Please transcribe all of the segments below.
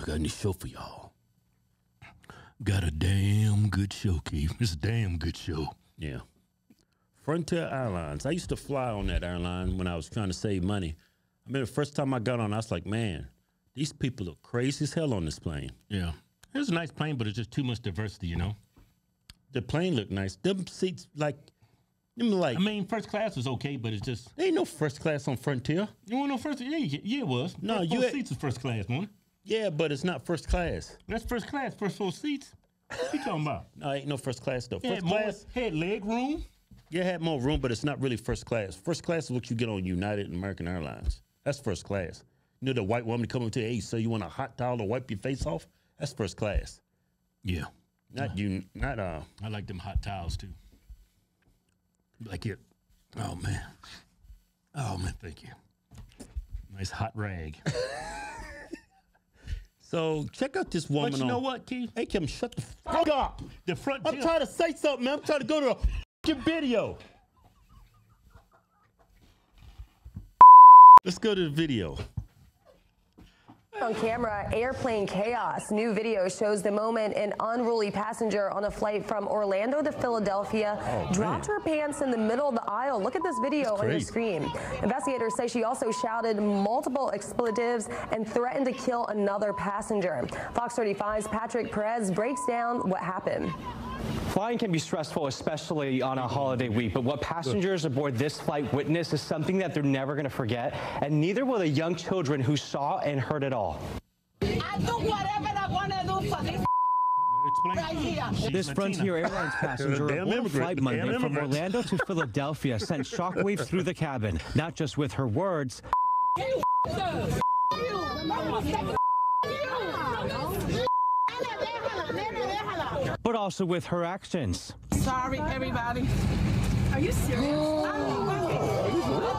I got a new show for y'all. Got a damn good show, Keith. It's a damn good show. Yeah. Frontier Airlines. I used to fly on that airline when I was trying to save money. I mean, the first time I got on, I was like, man, these people look crazy as hell on this plane. Yeah. It was a nice plane, but it's just too much diversity, you know? The plane looked nice. Them seats, like, them like, I mean, first class was okay, but it's just. there ain't no first class on Frontier. You want no first? Yeah, yeah, it was. No, you had- seats was first class, man. Yeah, but it's not first class. That's first class, first four seats. What you talking about? No, ain't no first class though. Had First more- had leg room. yeah, had more room, but it's not really first class. First class is what you get on United and American Airlines. That's first class. You know the white woman coming to you, hey, so you want a hot towel to wipe your face off? That's first class. Yeah. Not you, not uh. I like them hot towels too. Like it. Oh man. Oh man, thank you. Nice hot rag. So check out this woman. but you on- know what, Keith? Hey Kim, shut the fuck up. The front. I'm trying to say something, man. I'm trying to go to a fucking video. Let's go to the video. On camera, airplane chaos. New video shows the moment an unruly passenger on a flight from Orlando to Philadelphia dropped her pants in the middle of the aisle. Look at this video on your screen. Investigators say she also shouted multiple expletives and threatened to kill another passenger. Fox 35's Patrick Perez breaks down what happened. Flying can be stressful, especially on a holiday week, but what passengers aboard this flight witnessed is something that they're never going to forget, and neither will the young children who saw and heard it all. I do whatever I want to do for this right. This Frontier Airlines passenger Damn aboard flight Monday from immigrant. Orlando to Philadelphia sent shockwaves through the cabin, not just with her words, but also with her actions. Sorry, everybody. Are you serious?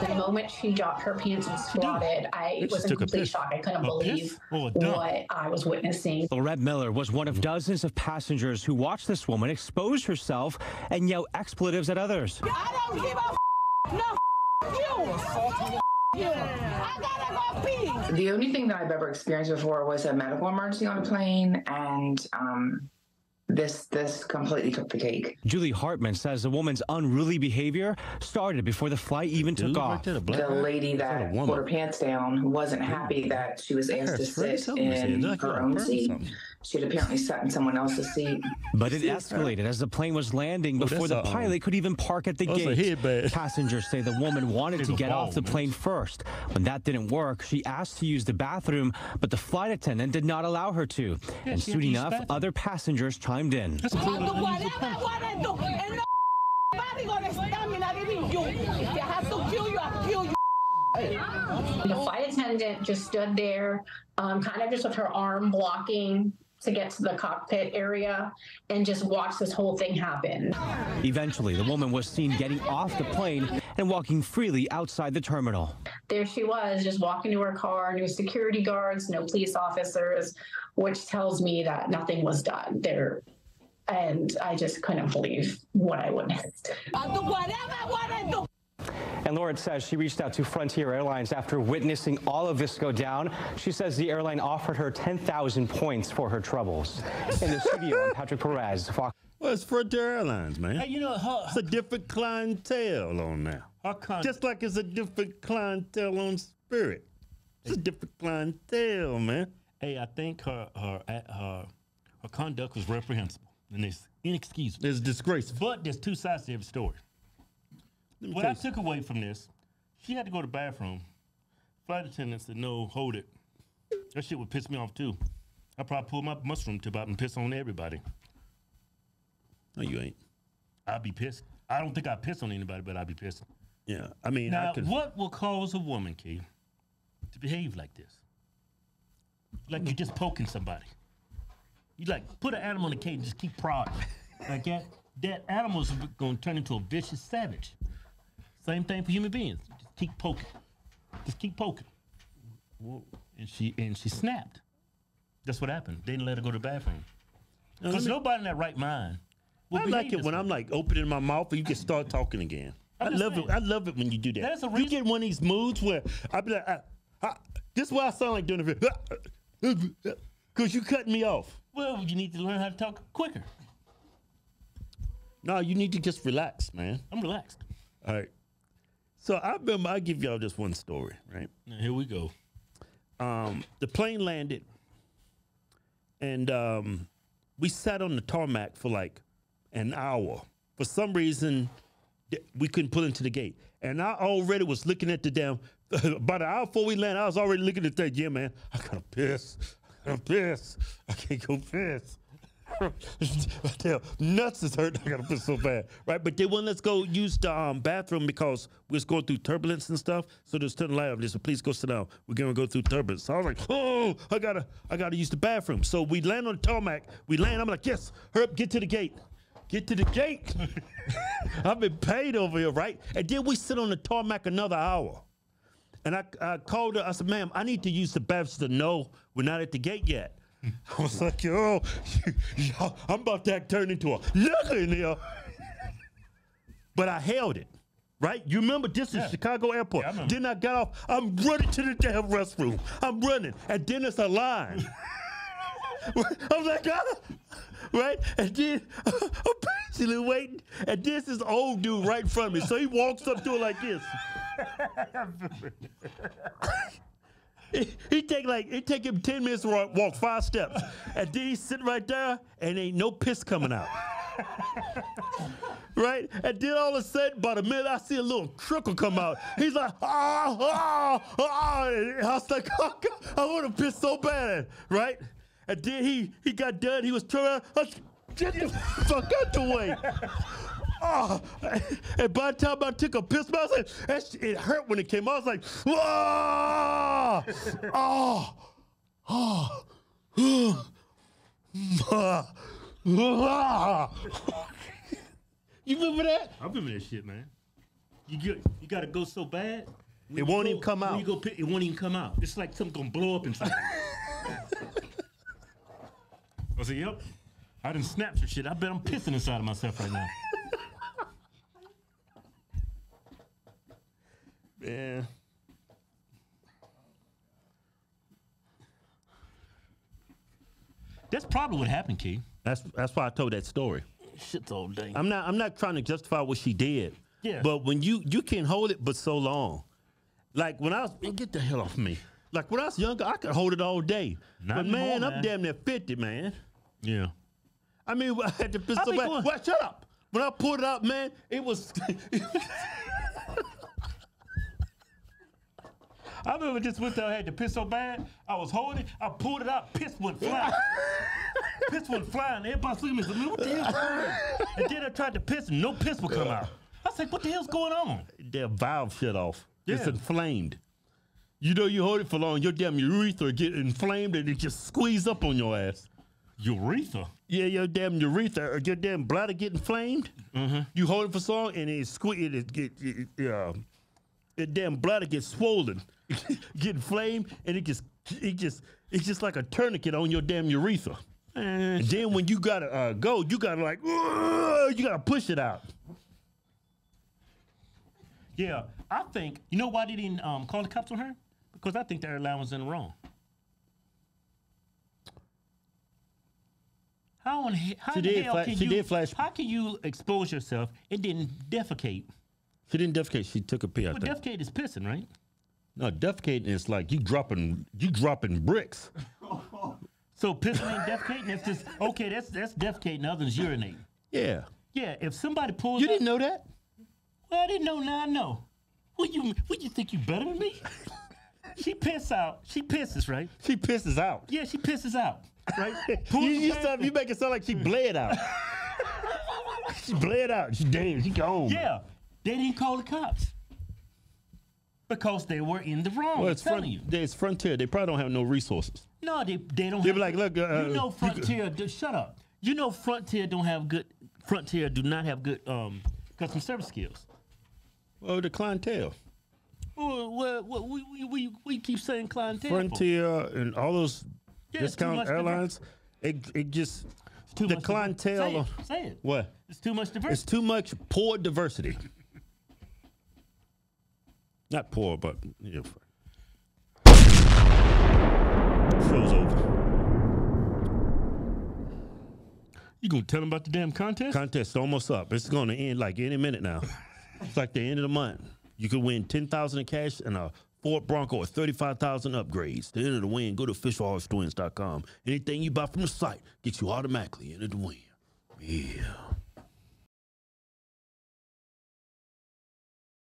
The moment she dropped her pants and squatted, I just was in took complete shock. I couldn't A believe piss? A dump. what I was witnessing. Lorette Miller was one of dozens of passengers who watched this woman expose herself and yell expletives at others. I don't give a f- no f- you. You. I gotta go pee. The only thing that I've ever experienced before was a medical emergency on a plane, and um, this this completely took the cake. Julie Hartman says the woman's unruly behavior started before the flight even Dude, took right off. there, the The lady Is that a that woman? pulled her pants down wasn't happy that she was asked to sit something to say. in her own bird or seat. Something. She'd apparently sat in someone else's seat. But it escalated as the plane was landing Oh, before the that's a, pilot could even park at the that's a gate. headband. Passengers say the woman wanted to a get off the plane first. When that didn't work, she asked to use the bathroom, but the flight attendant did not allow her to. and soon enough, bathroom. other passengers chimed in. That's I cool. do whatever I want to do. And nobody gonna stop me, not even you. If I have to kill you, I'll kill you. The flight attendant just stood there, um, kind of just with her arm blocking to get to the cockpit area and just watch this whole thing happen. Eventually, the woman was seen getting off the plane and walking freely outside the terminal. There she was, just walking to her car, no security guards, no police officers, which tells me that nothing was done there. And I just couldn't believe what I witnessed. And Lauren says she reached out to Frontier Airlines after witnessing all of this go down. She says the airline offered her 10,000 points for her troubles. In the studio, I'm Patrick Perez, Fox. Well, it's Frontier Airlines, man. Hey, you know, her, It's a different clientele on now. her con- Just like it's a different clientele on Spirit. It's a different clientele, man. hey, I think her her uh, her her conduct was reprehensible and it's inexcusable. It's disgraceful. But there's two sides to every story. What I took away from this, she had to go to the bathroom. Flight attendant said, "No, hold it." That shit would piss me off too. I probably pull my mushroom tip out and piss on everybody. No, you ain't. I'd be pissed. I don't think I'd piss on anybody, but I'd be pissed. Yeah, I mean, I Now, could. what will cause a woman, Key, to behave like this? Like you're just poking somebody. You like put an animal in a cage and just keep prodding. Like that, that animal's going to turn into a vicious savage. Same thing for human beings. Just keep poking. Just keep poking. And she and she snapped. That's what happened. They didn't let her go to the bathroom. Because nobody in that right mind. would I like it when way. I'm like opening my mouth and you can start talking again. I I'm love it. I love it when you do that. There's a you get one of these moods where I be like, I, I, this is what I sound like doing the video. Cause you cut me off. Well, you need to learn how to talk quicker. No, you need to just relax, man. I'm relaxed. All right. So I remember I give y'all just one story, right? Now, here we go. Um, the plane landed, and um, we sat on the tarmac for like an hour. For some reason, we couldn't pull into the gate, and I already was looking at the damn. About an hour before we landed, I was already looking at that. Yeah, man, I gotta piss. I gotta piss. I can't go piss. Damn, nuts is hurting. I gotta piss so bad, right? But they wouldn't let's go use the um, bathroom because we was going through turbulence and stuff. So there's turning light on. They said, "Please go sit down. We're gonna go through turbulence." So I was like, "Oh, I gotta, I gotta use the bathroom." So we land on the tarmac. We land. I'm like, "Yes, hurry up, get to the gate." Get to the gate. I've been paid over here, right? And then we sit on the tarmac another hour. And I, I called her. I said, "Ma'am, I need to use the bathroom." She said, "No, we're not at the gate yet." I was like, "Yo, yo I'm about to turn into a here." but I held it, right? You remember this is Chicago Airport. Yeah, I then I got off. I'm running to the damn restroom. I'm running, and then it's a line. I'm like, ah, right? And then I'm patiently waiting, and this is old dude right in front of me. So he walks up to it like this. He, he take like it take him ten minutes to walk, five steps, and then he's sitting right there, and ain't no piss coming out. right? And then all of a sudden, about a minute, I see a little trickle come out. He's like, ah, ah, ah. And I was like, oh, God, I want to piss so bad, right? And then he he got done. He was turning Get the fuck out the way. Oh, and by the time I took a piss, I was like, that shit, it hurt when it came out. I was like, ah, oh, oh, ah, ah. You remember that? I remember that shit, man. You get, you gotta go so bad. It won't go- even come when out. You go, pick- it won't even come out. It's like something gonna blow up inside. you. I said, "Yep." I didn't snapped some shit. I bet I'm pissing inside of myself right now. Yeah. That's probably what happened, Key. That's that's why I told that story. Shit's all dang. I'm not I'm not trying to justify what she did. Yeah. But when you you can hold it but so long. Like when I was man, get the hell off me. Like when I was younger, I could hold it all day. Not but man, anymore, I'm man. damn near 50, man. yeah. I mean, I had to piss I so bad. going- Shut up. When I pulled it out, man, it was. I remember this one time I had to piss so bad. I was holding, I pulled it out, piss went flying. piss went flying. Everybody was looking at me, said, "Man, what the hell's going on?" And then I tried to piss and no piss would come out. I was like, what the hell's going on? damn valve shut off. It's inflamed. You know, you hold it for long, your damn urethra get inflamed and it just squeeze up on your ass. Urethra. Yeah, your damn urethra or your damn bladder get inflamed. You hold it for so long and it squeeze it get it, it, uh, the damn bladder gets swollen, get inflamed, and it just it just it's just like a tourniquet on your damn urethra. And then when you gotta uh, go, you gotta like you gotta push it out. Yeah, I think, you know why they didn't um, call the cops on her? Because I think the airline was in the wrong. How in how She did hell fla- can she you, did flash- How can you expose yourself and then defecate? She didn't defecate. She took a pee. Well, defecate is pissing, right? No, defecating is like you dropping you dropping bricks. So pissing ain't defecating. That's just okay. That's that's defecating. The other is urinating. Yeah. Yeah, if somebody pulls, You up- didn't know that? Well, I didn't know. Now I know. What you what you think you better than me? she piss out. She pisses, right? She pisses out. Yeah, she pisses out, right? You, you, sound, you make it sound like she bled out. she bled out. She damn. She gone. Yeah, they didn't call the cops because they were in the wrong. Well, it's, front, you. it's Frontier. They probably don't have no resources. No, they they don't. They have be like, look, uh, you know, you Frontier. do- shut up. You know, Frontier don't have good. Frontier do not have good um customer service skills. Oh, the clientele. Well, well, well we, we, we, we keep saying clientele. Frontier and all those Yeah, discount airlines. It, it just Too the much clientele. Say it. Say it. What? It's too much diversity. It's too much poor diversity. Not poor, but you know. Show's over. You gonna tell them about the damn contest? Contest almost up. It's gonna end like any minute now. it's like the end of the month. You could win ten thousand in cash and a Ford Bronco or 35,000 upgrades. The end of the win, go to officialhodgetwins.com. Anything you buy from the site gets you automatically into the win. Yeah.